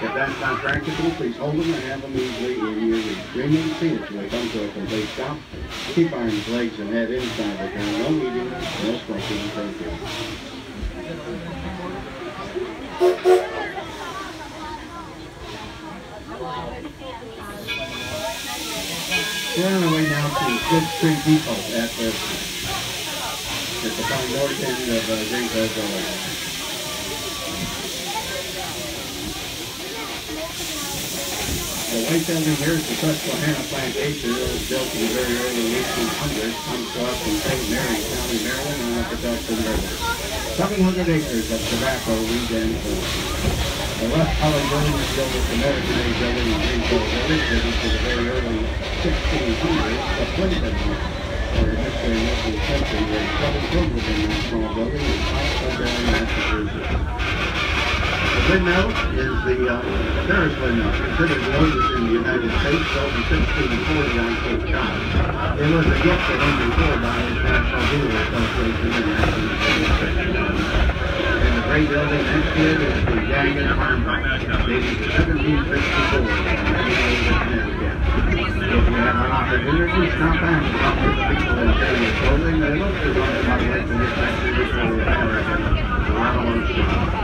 If that's not practical, please hold them and have them easily in your reach. Remain seated till they come to a complete stop. Keep arms, legs, and head inside the car. No eating, no smoking. Thank you. We're on our way now to Good Street Depot at the, at the far north end of uh, Greenfield Village. The white building here is the Susquehanna Plantation. It was built in the very early 1800s. Comes to us from St. Mary County, Maryland, on the Patuxent River. 700 acres of tobacco wheat and corn. The left colored building is built with the American building in Greenfield Village, to the very early 1600s. The Clinton, or of the country, was double filled within that small building in South Sudbury, Massachusetts. The windmill is the uh, Farris windmill, considered the oldest in the United States, built in 1640 on Cape Cod. It was a gift to Henry Ford by his National Dealer Association in 1946. And the gray building next to it is the Daggett Farmhouse, dated to 1764 in Connecticut. If you have an opportunity, stop by and talk the people in Terrier Clothing. They look for something like that to get back to this old American Ronald Shaw.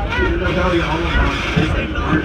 You all about this and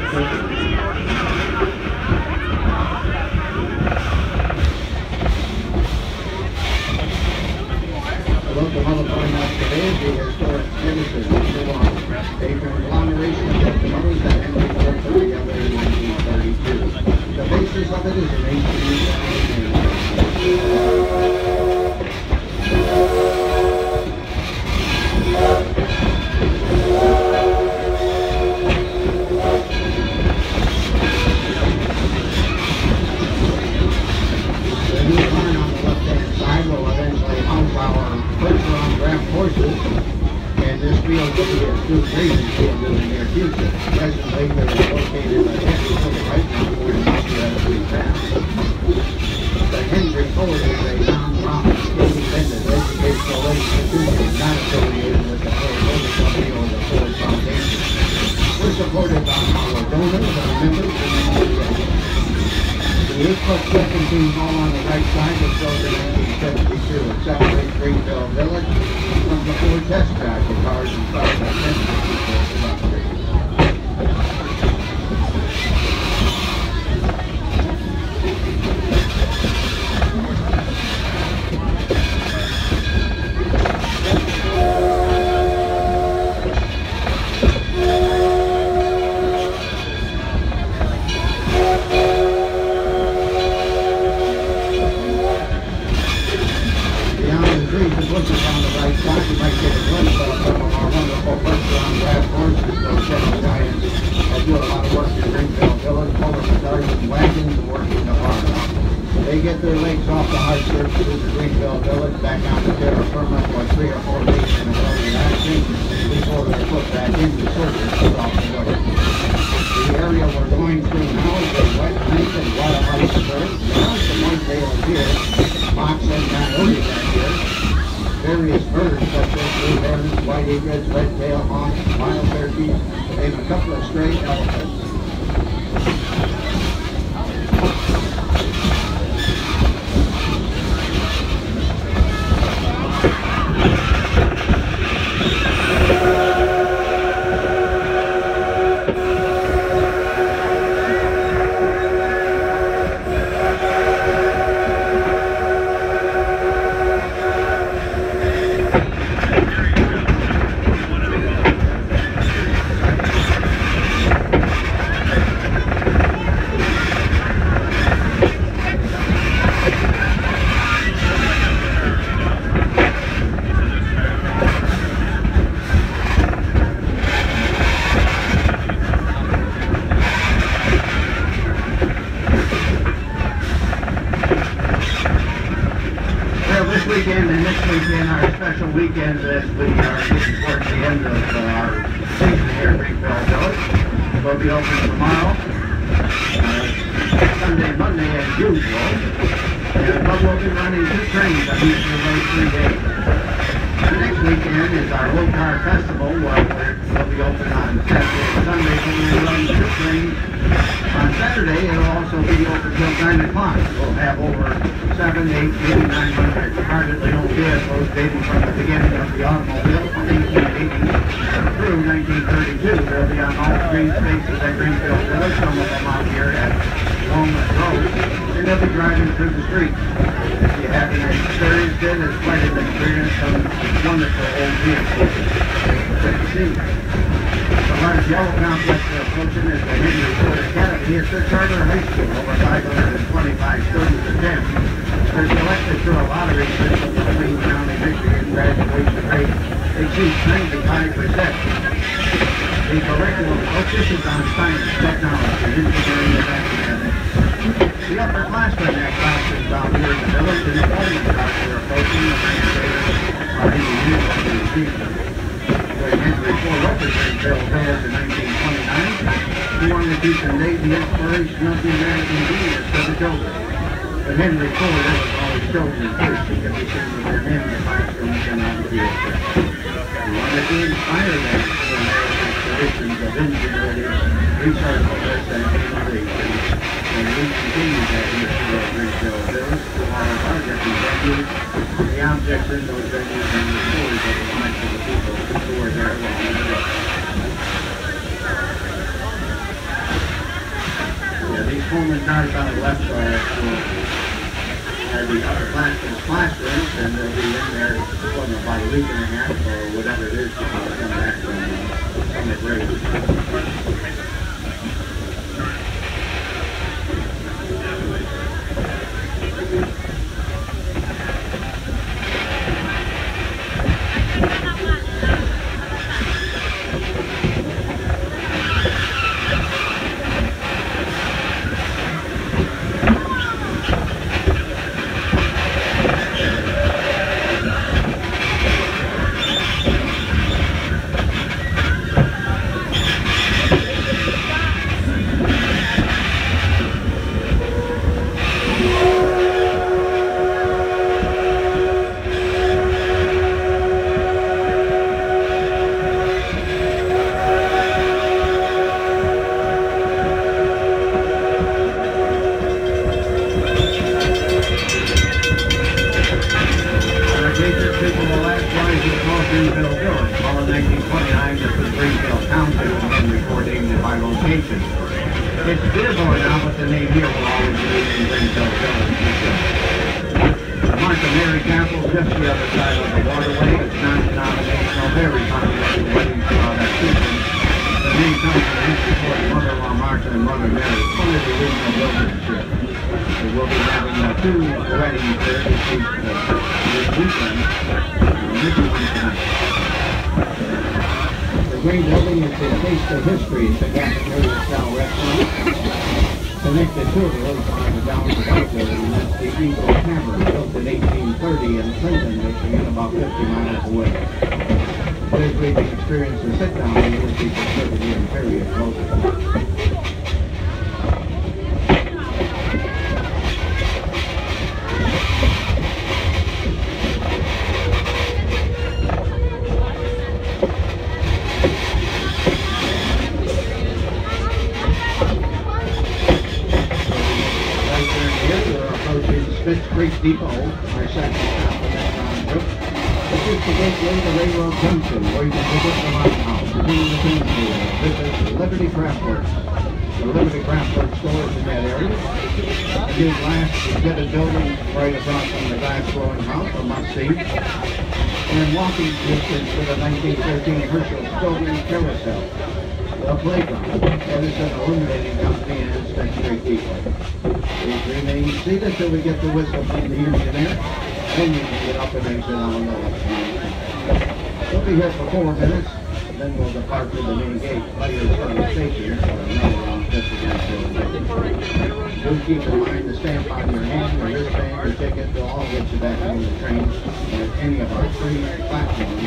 This bus second team home on the right side of Southern Engine 72 at Greenfield Village from the Ford test track of cars and trucks at 10 hard special weekends as we are getting towards the end of uh, our season here at Greenfield Village. We'll be open tomorrow, uh, Sunday, Monday as usual. And but we'll be running two trains on each of those three days. The next weekend is our Old Car Festival. Well, we'll be open on Saturday Sunday from the run to train. On Saturday, it'll also be open till 9 o'clock. We'll have over 7, 8, maybe 900 privately dating from the beginning of the automobile from 1880 through 1932. They'll be on all green spaces at Greenfield Village, some of them out here at Walnut Road, and they'll be driving through the streets. If you haven't experienced it, it's quite an experience, some wonderful old vehicles. Good to see. The large yellow complex we're approaching is the Henry Ford Academy. It's a charter high school, over 525 students attend. They're selected through a lottery system from Wayne County, Michigan. Graduation rate exceeds 95%. The curriculum focuses on science, technology, engineering, and mathematics. The upperclassmen have classes down here in the village, and the cars are approaching the ninth graders are in the university season. When Henry Ford opened Greenfield Village in 1929, he wanted to convey the inspiration of the American genius to the children. But Henry Ford was always chosen first because he seen with their men the classrooms and on the field. He wanted to inspire them to traditions of ingenuity, resourcefulness, and innovation. And we continue that history of Greenfield Village to all of our different venues, the objects in those venues, and the stories of the lives of the people who were there along the. Yeah, these Pullman cars on the left are actual, the upperclassmen classrooms, and they'll be in there for about a week and a half or whatever it is they come back from uh, summer break. Our Jason people will last rise small Greenfield Village. All in 1929, this was Greenfield Township and then recording it by location. It's Dearborn now, but the name here will always be in Greenfield Village. The Martha Mary is just the other side of the waterway. It's non-denominational, very popular weddings throughout that season. The name comes from the history for Mother-in-law Martha and Mother Mary, one of the original builders here. So we'll be having uh, two weddings there this week, uh, this weekend, and this tonight. The green building is a taste of history. It's a cafeteria style restaurant. Connected to the of down to the white building, and that's the Eagle Tavern, built in 1830 in Clinton, Michigan, about 50 miles away. Really the experience to sit down and hear people serving here in period Depot, our second stop in that round trip. This is the gateway to Railroad Junction, where you can visit the lighthouse, the King of the Kingsfield, visit Liberty Craft Works. The Liberty Craft Works store is in that area. The new glass exhibit building right across from the glass blowing house, a must. And walking distance to the 1913 Herschel Stover Carousel. The playground, Edison Illuminating Company and Smiths Creek Depot. Please remain seated till we get the whistle from the engineer. Then you can get up and exit on the left. We'll be here for four minutes, then we'll depart to the main gate. Players from the station for another round trip against the Do keep in mind the stamp on your hand, your wristband, your ticket, they'll all get you back on the train at any of our three platforms.